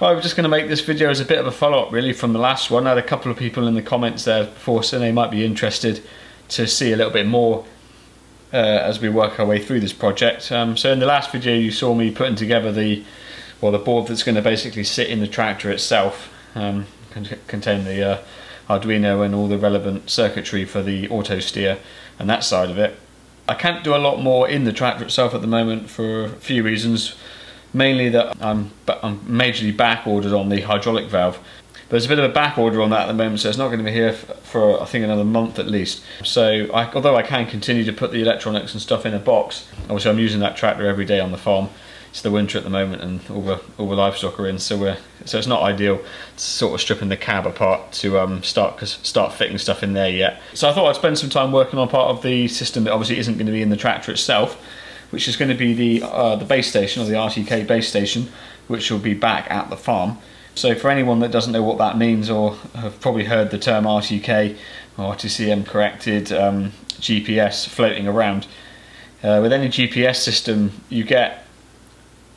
Well, I'm just going to make this video as a bit of a follow-up really from the last one. I had a couple of people in the comments there before saying they might be interested to see a little bit more uh, as we work our way through this project. Um, so in the last video you saw me putting together the well the board that's going to basically sit in the tractor itself, um, contain the uh, Arduino and all the relevant circuitry for the auto steer and that side of it. I can't do a lot more in the tractor itself at the moment for a few reasons. Mainly that I'm, I'm majorly back ordered on the hydraulic valve. But there's a bit of a back order on that at the moment, so it's not going to be here for I think another month at least. So I, although I can continue to put the electronics and stuff in a box, obviously I'm using that tractor every day on the farm. It's the winter at the moment, and all the all the livestock are in, so we're so it's not ideal to sort of stripping the cab apart to um, start start fitting stuff in there yet. So I thought I'd spend some time working on part of the system that obviously isn't going to be in the tractor itself, which is going to be the uh, the base station or the RTK base station, which will be back at the farm. So for anyone that doesn't know what that means or have probably heard the term RTK or RTCM corrected um, GPS floating around, uh, with any GPS system you get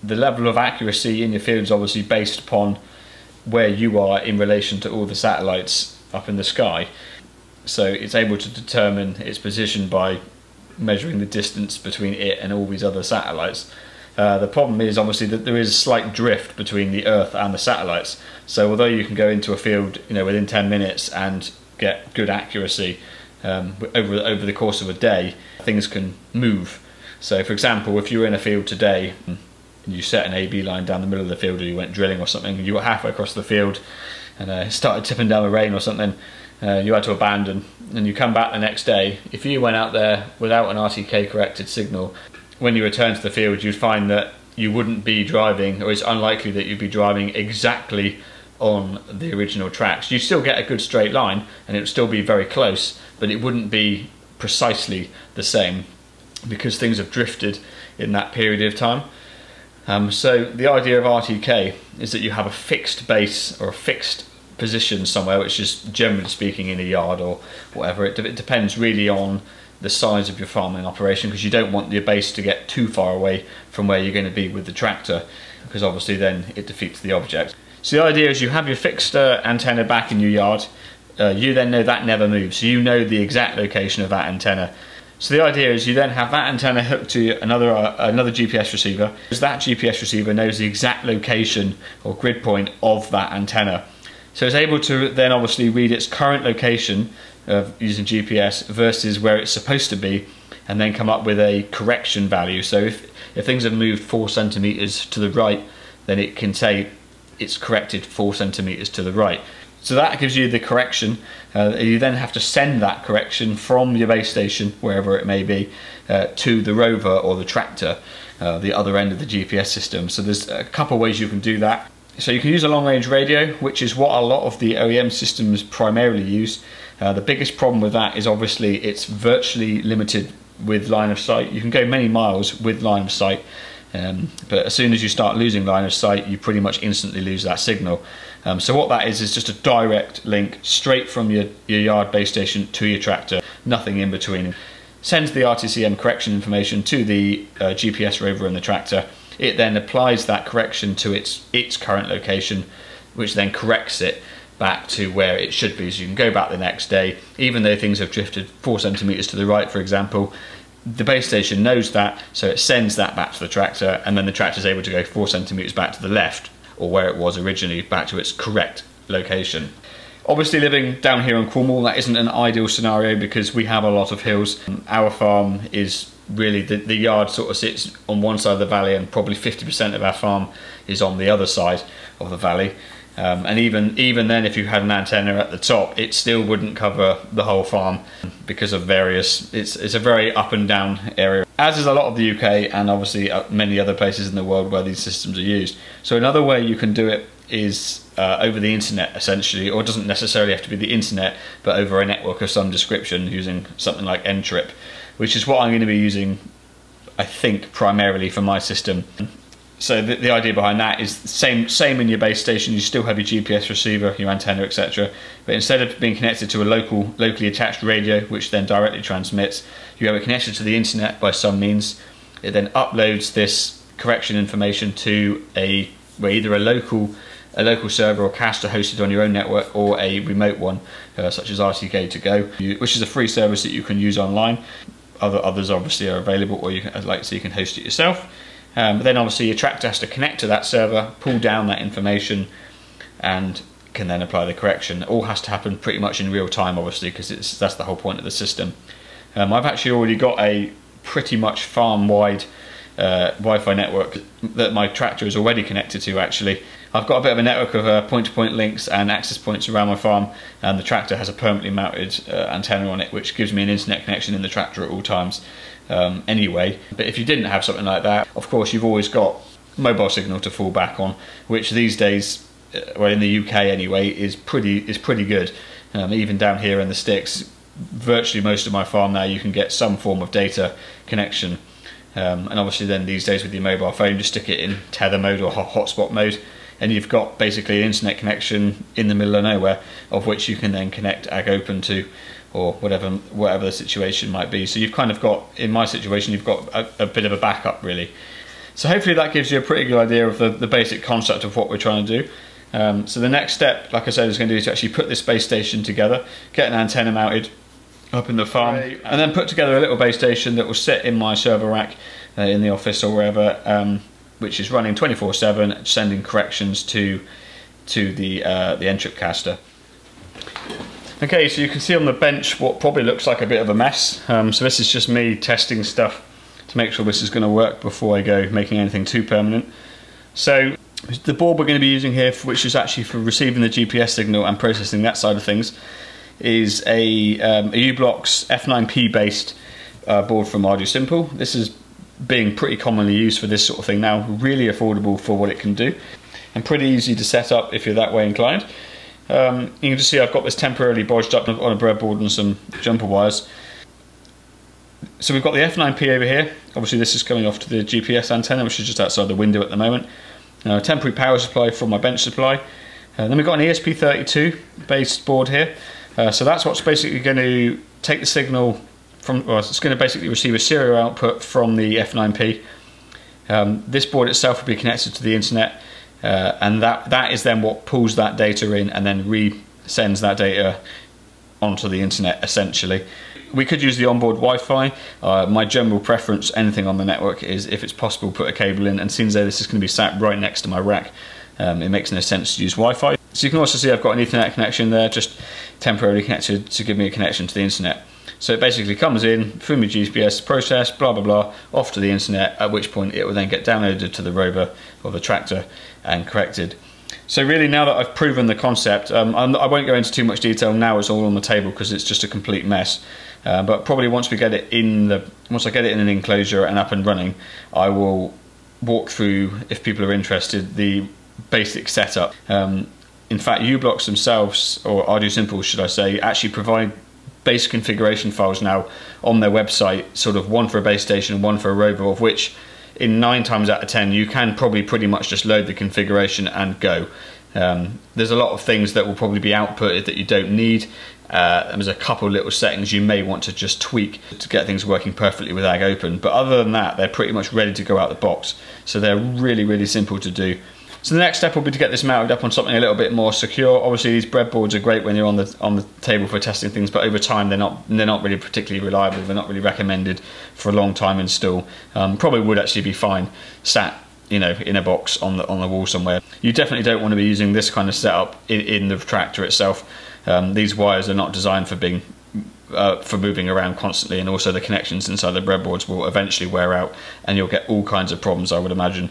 the level of accuracy in your field is obviously based upon where you are in relation to all the satellites up in the sky. So it's able to determine its position by measuring the distance between it and all these other satellites. Uh, the problem is obviously that there is a slight drift between the Earth and the satellites. So although you can go into a field, you know, within 10 minutes and get good accuracy um, over over the course of a day, things can move. So, for example, if you were in a field today and you set an AB line down the middle of the field, or you went drilling or something, and you were halfway across the field and uh, started tipping down the rain or something, uh, you had to abandon, and you come back the next day. If you went out there without an RTK corrected signal, when you return to the field, you'd find that you wouldn't be driving, or it's unlikely that you'd be driving exactly on the original tracks. You'd still get a good straight line, and it would still be very close, but it wouldn't be precisely the same because things have drifted in that period of time. Um, so the idea of RTK is that you have a fixed base or a fixed position somewhere, which is generally speaking in a yard or whatever. It, it depends really on the size of your farming operation because you don't want your base to get too far away from where you're going to be with the tractor because obviously then it defeats the object. So the idea is you have your fixed uh, antenna back in your yard, uh, you then know that never moves, so you know the exact location of that antenna. So the idea is you then have that antenna hooked to another uh, another GPS receiver. Because that GPS receiver knows the exact location or grid point of that antenna. So it's able to then obviously read its current location of using GPS versus where it's supposed to be and then come up with a correction value. So if, if things have moved four centimeters to the right, then it can say it's corrected four centimeters to the right. So that gives you the correction. Uh, you then have to send that correction from your base station, wherever it may be, uh, to the rover or the tractor, uh, the other end of the GPS system. So there's a couple ways you can do that. So you can use a long range radio, which is what a lot of the OEM systems primarily use. Uh, the biggest problem with that is obviously it's virtually limited with line of sight. You can go many miles with line of sight, um, but as soon as you start losing line of sight, you pretty much instantly lose that signal. Um, so what that is is just a direct link straight from your, your yard base station to your tractor, nothing in between. Sends the RTCM correction information to the uh, GPS rover and the tractor. It then applies that correction to its its current location, which then corrects it back to where it should be. So you can go back the next day, even though things have drifted four centimeters to the right, for example, the base station knows that, so it sends that back to the tractor, and then the tractor is able to go four centimeters back to the left, or where it was originally, back to its correct location. Obviously living down here in Cornwall, that isn't an ideal scenario because we have a lot of hills. Our farm is really, the, the yard sort of sits on one side of the valley and probably 50% of our farm is on the other side of the valley. Um, and even even then, if you had an antenna at the top, it still wouldn't cover the whole farm because of various. It's it's a very up and down area, as is a lot of the UK and obviously uh, many other places in the world where these systems are used. So another way you can do it is uh, over the internet essentially, or it doesn't necessarily have to be the internet, but over a network of some description using something like Ntrip, which is what I'm going to be using I think primarily for my system so the, the, idea behind that is same same in your base station. You still have your GPS receiver, your antenna, etc. But instead of being connected to a local, locally attached radio, which then directly transmits, you have it connected to the internet by some means. It then uploads this correction information to a well, either a local a local server or caster hosted on your own network or a remote one uh, such as RTK2go which is a free service that you can use online. Other others obviously are available, or you can, like so you can host it yourself. Um, but then obviously your tractor has to connect to that server, pull down that information, and can then apply the correction. It all has to happen pretty much in real time, obviously, because that's the whole point of the system. Um, I've actually already got a pretty much farm-wide uh, Wi-Fi network that my tractor is already connected to actually. I've got a bit of a network of uh, point-to-point -point links and access points around my farm and the tractor has a permanently mounted uh, antenna on it which gives me an internet connection in the tractor at all times um, anyway. But if you didn't have something like that, of course you've always got mobile signal to fall back on, which these days, uh, well in the UK anyway, is pretty is pretty good. Um, even down here in the sticks, virtually most of my farm now you can get some form of data connection. Um, and obviously then these days with your mobile phone, just stick it in tether mode or hotspot mode. And you've got basically an internet connection in the middle of nowhere of which you can then connect ag open to or whatever whatever the situation might be. So you've kind of got in my situation you've got a, a bit of a backup really. So hopefully that gives you a pretty good idea of the, the basic concept of what we're trying to do. Um, so the next step like I said is going to be to actually put this base station together get an antenna mounted up in the farm right. and then put together a little base station that will sit in my server rack uh, in the office or wherever um, which is running 24/7 sending corrections to to the uh, the N-trip caster. Okay so you can see on the bench what probably looks like a bit of a mess. Um, so this is just me testing stuff to make sure this is going to work before I go making anything too permanent. So the board we're going to be using here which is actually for receiving the GPS signal and processing that side of things is a, um, a u-blox F9P based uh, board from ArduSimple. This is being pretty commonly used for this sort of thing now, really affordable for what it can do and pretty easy to set up if you're that way inclined. Um, you can just see I've got this temporarily bodged up on a breadboard and some jumper wires. So we've got the F9P over here, obviously this is coming off to the GPS antenna which is just outside the window at the moment. A temporary power supply from my bench supply. Uh, then we've got an ESP32 based board here uh, so that's what's basically going to take the signal from, well, it's going to basically receive a serial output from the F9P. Um, this board itself will be connected to the internet, uh, and that, that is then what pulls that data in and then re-sends that data onto the internet essentially. We could use the onboard Wi-Fi. Uh, my general preference, anything on the network, is if it's possible, put a cable in. And since this is going to be sat right next to my rack, um, it makes no sense to use Wi-Fi. So you can also see I've got an Ethernet connection there, just temporarily connected to give me a connection to the internet. So it basically comes in through my GPS process, blah blah blah, off to the internet. At which point it will then get downloaded to the rover or the tractor and corrected. So really, now that I've proven the concept, um, I won't go into too much detail now. It's all on the table because it's just a complete mess. Uh, but probably once we get it in the, once I get it in an enclosure and up and running, I will walk through, if people are interested, the basic setup. Um, in fact, u-blox themselves, or ArduSimple should I say, actually provide base configuration files now on their website, sort of one for a base station and one for a rover, of which in nine times out of ten you can probably pretty much just load the configuration and go. Um, there's a lot of things that will probably be outputted that you don't need. Uh, there's a couple little settings you may want to just tweak to get things working perfectly with Ag Open. But other than that, they're pretty much ready to go out the box. So they're really, really simple to do. So the next step will be to get this mounted up on something a little bit more secure. Obviously these breadboards are great when you're on the on the table for testing things, but over time they're not they're not really particularly reliable. They're not really recommended for a long time install. Um, probably would actually be fine sat you know in a box on the on the wall somewhere. You definitely don't want to be using this kind of setup in, in the tractor itself. Um, these wires are not designed for being uh, for moving around constantly, and also the connections inside the breadboards will eventually wear out, and you'll get all kinds of problems. I would imagine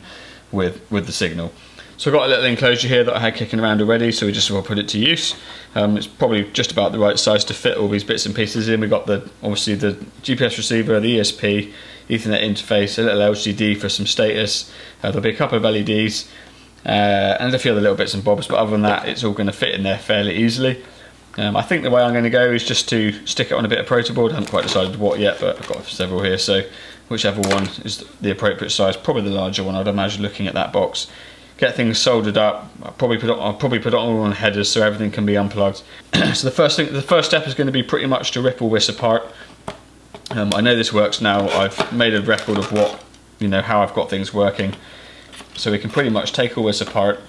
with with the signal. So I've got a little enclosure here that I had kicking around already, so we just will put it to use. Um, it's probably just about the right size to fit all these bits and pieces in. We've got the obviously the GPS receiver, the ESP, Ethernet interface, a little LCD for some status. Uh, there'll be a couple of LEDs uh, and a few other little bits and bobs, but other than that, it's all going to fit in there fairly easily. Um, I think the way I'm going to go is just to stick it on a bit of protoboard. I haven't quite decided what yet, but I've got several here, so whichever one is the appropriate size, probably the larger one, I'd imagine looking at that box get things soldered up. I'll probably put it, I'll probably put it all on headers so everything can be unplugged. so the first thing, the first step is going to be pretty much to rip all this apart. Um, I know this works now. I've made a record of what, you know, how I've got things working. So we can pretty much take all this apart.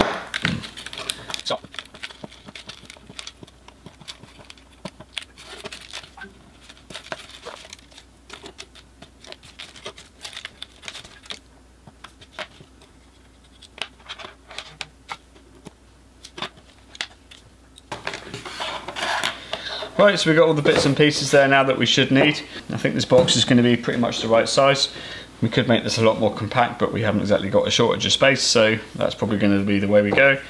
Right, so we've got all the bits and pieces there now that we should need. I think this box is going to be pretty much the right size. We could make this a lot more compact, but we haven't exactly got a shortage of space, so that's probably going to be the way we go.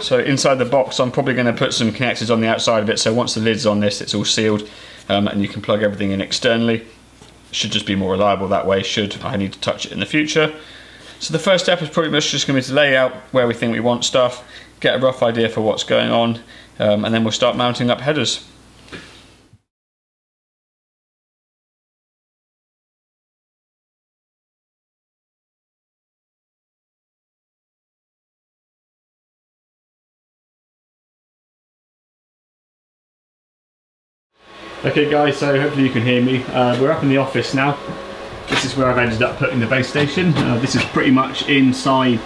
So inside the box, I'm probably going to put some connectors on the outside of it, so once the lid's on this, it's all sealed, um, and you can plug everything in externally. Should just be more reliable that way, should I need to touch it in the future. So the first step is pretty much just going to be to lay out where we think we want stuff, get a rough idea for what's going on, um, and then we'll start mounting up headers. Okay guys, so hopefully you can hear me. Uh, we're up in the office now. This is where I've ended up putting the base station. Uh, this is pretty much inside,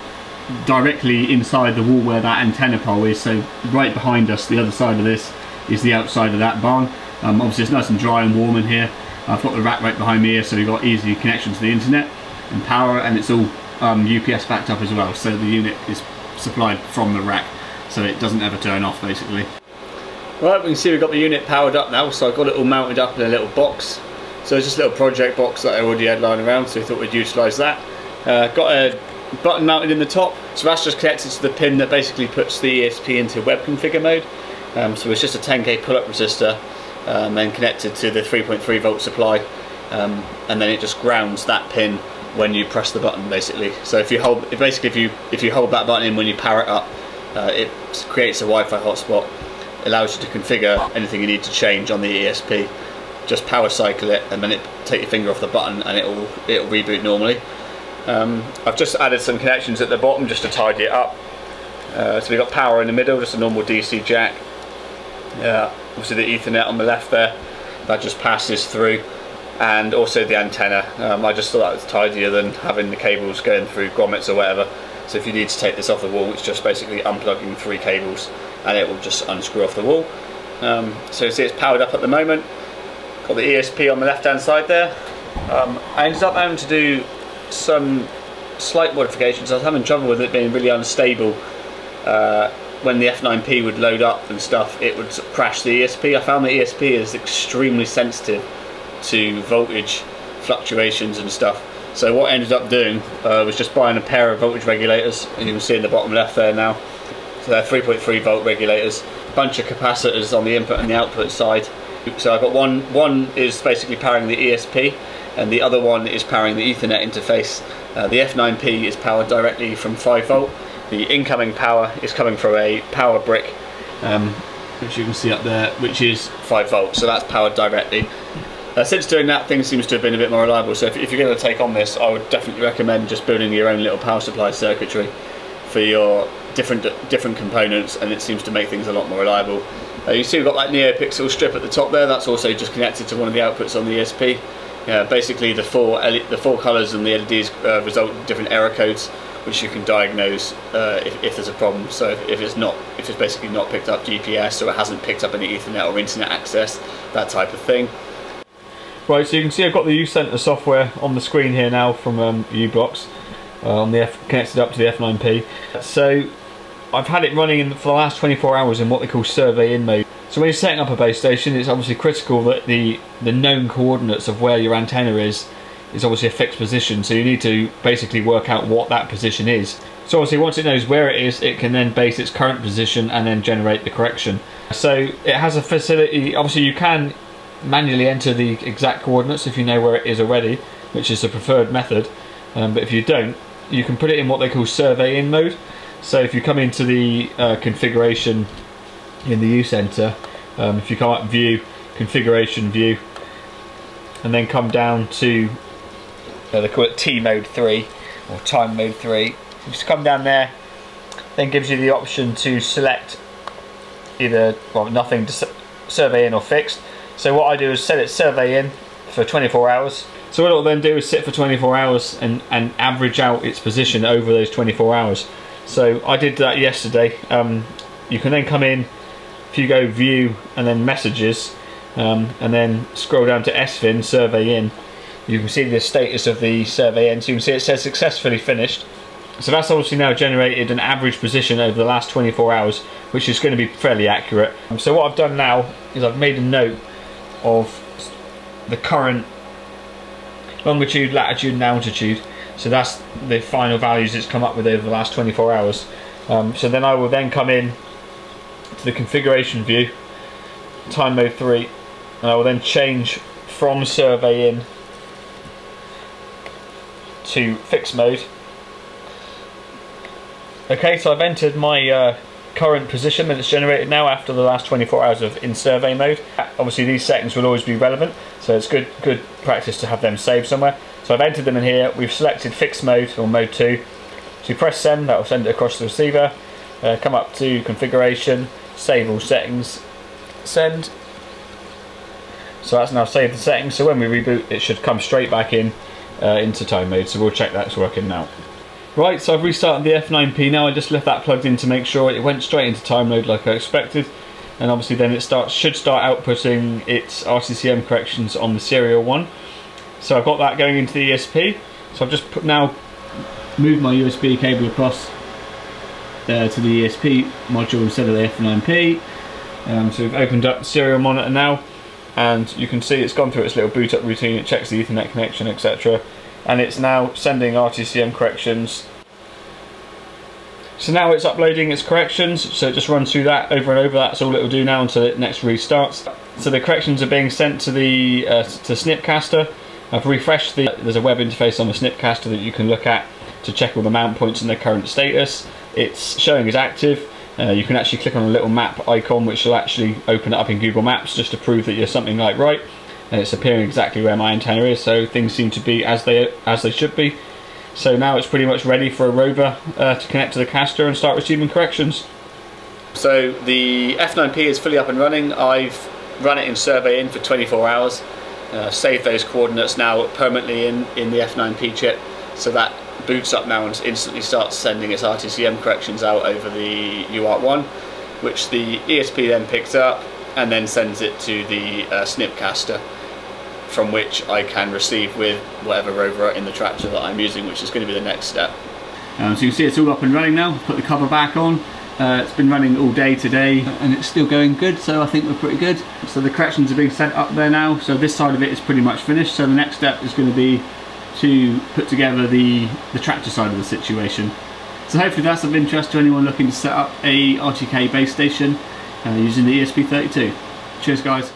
directly inside the wall where that antenna pole is. So right behind us, the other side of this, is the outside of that barn. Um, obviously it's nice and dry and warm in here. I've got the rack right behind me here, so we've got easy connection to the internet and power, and it's all um, UPS backed up as well. So the unit is supplied from the rack, so it doesn't ever turn off basically. Right, we can see we've got the unit powered up now, so I've got it all mounted up in a little box. So it's just a little project box that I already had lying around, so we thought we'd utilise that. Uh, got a button mounted in the top, so that's just connected to the pin that basically puts the ESP into web configure mode. Um, so it's just a 10k pull-up resistor, um, and connected to the 3.3 volt supply, um, and then it just grounds that pin when you press the button, basically. So if you hold, basically if you if you hold that button in when you power it up, uh, it creates a Wi-Fi hotspot allows you to configure anything you need to change on the ESP. Just power cycle it and then it take your finger off the button and it'll it'll reboot normally. Um, I've just added some connections at the bottom just to tidy it up. Uh, so we've got power in the middle, just a normal DC jack. Uh, obviously the Ethernet on the left there, that just passes through. And also the antenna. Um, I just thought that was tidier than having the cables going through grommets or whatever. So if you need to take this off the wall, it's just basically unplugging three cables and it will just unscrew off the wall. Um, so see it's powered up at the moment. Got the ESP on the left hand side there. Um, I ended up having to do some slight modifications. I was having trouble with it being really unstable. Uh, when the F9P would load up and stuff, it would crash the ESP. I found the ESP is extremely sensitive to voltage fluctuations and stuff. So what I ended up doing uh, was just buying a pair of voltage regulators, and you can see in the bottom left there now. They're 3.3 volt regulators, bunch of capacitors on the input and the output side. So I've got one, one is basically powering the ESP and the other one is powering the Ethernet interface. Uh, the F9P is powered directly from 5 volt. The incoming power is coming from a power brick, um, which you can see up there, which is 5 volts, so that's powered directly. Uh, since doing that, things seems to have been a bit more reliable, so if, if you're going to take on this, I would definitely recommend just building your own little power supply circuitry for your different different components and it seems to make things a lot more reliable. Uh, you see we've got that NeoPixel strip at the top there, that's also just connected to one of the outputs on the ESP. Yeah, basically the four the four colours and the LEDs uh, result in different error codes which you can diagnose uh, if, if, there's a problem. So if, if, it's not, if it's basically not picked up GPS or it hasn't picked up any Ethernet or internet access, that type of thing. Right, so you can see I've got the U-Center software on the screen here now from um, U-Blox uh, on the F connected up to the F9P. So I've had it running in, for the last 24 hours in what they call survey in mode. So when you're setting up a base station, it's obviously critical that the, the known coordinates of where your antenna is is obviously a fixed position. So you need to basically work out what that position is. So obviously once it knows where it is, it can then base its current position and then generate the correction. So it has a facility, obviously you can manually enter the exact coordinates if you know where it is already, which is the preferred method. Um, but if you don't, you can put it in what they call survey in mode. So if you come into the uh, configuration in the U-Center, um, if you come up view, configuration view, and then come down to, uh, they call it T mode 3, or time mode 3. Just come down there, then gives you the option to select either, well, nothing to survey in or fixed. So what I do is set it survey in for 24 hours. So what it'll then do is sit for 24 hours and, and average out its position over those 24 hours. So I did that yesterday. Um, you can then come in, if you go view and then messages, um, and then scroll down to SVIN, survey in, you can see the status of the survey in. So you can see it says successfully finished. So that's obviously now generated an average position over the last 24 hours, which is going to be fairly accurate. So what I've done now is I've made a note of the current longitude, latitude and altitude. So that's the final values it's come up with over the last 24 hours. Um, so then I will then come in to the configuration view, time mode 3, and I will then change from survey in to fixed mode Okay, so I've entered my uh, current position that it's generated now after the last 24 hours of in survey mode. Obviously these settings will always be relevant, so it's good good practice to have them saved somewhere. So I've entered them in here, we've selected fixed mode or mode 2. So you press send, that will send it across the receiver. Uh, come up to configuration, save all settings, send. So that's now saved the settings, so when we reboot it should come straight back in uh, into time mode, so we'll check that's working now. Right, so I've restarted the F9P now. I just left that plugged in to make sure it went straight into time mode like I expected. And obviously then it starts should start outputting its RTCM corrections on the serial one. So I've got that going into the ESP. So I've just put now moved my USB cable across there to the ESP module instead of the F9P. Um, so we've opened up the serial monitor now and you can see it's gone through its little boot up routine, it checks the Ethernet connection, etc and it's now sending RTCM corrections. So now it's uploading its corrections, so it just runs through that over and over, that's all it will do now until it next restarts. So the corrections are being sent to the uh, to Snipcaster. I've refreshed the, there's a web interface on the Snipcaster that you can look at to check all the mount points and their current status. It's showing as active. Uh, you can actually click on a little map icon which will actually open it up in Google Maps just to prove that you're something like right and it's appearing exactly where my antenna is so things seem to be as they as they should be. So now it's pretty much ready for a rover uh, to connect to the caster and start receiving corrections. So the F9P is fully up and running. I've run it in survey in for 24 hours. Uh, saved those coordinates now permanently in in the F9P chip so that boots up now and instantly starts sending its RTCM corrections out over the UART1 which the ESP then picks up and then sends it to the uh, Snipcaster from which I can receive with whatever rover in the tractor that I'm using, which is going to be the next step. Um, so you can see it's all up and running now. Put the cover back on. Uh, it's been running all day today and it's still going good so I think we're pretty good. So the corrections are being set up there now so this side of it is pretty much finished so the next step is going to be to put together the, the tractor side of the situation. So hopefully that's of interest to anyone looking to set up a RTK base station uh, using the ESP32. Cheers guys.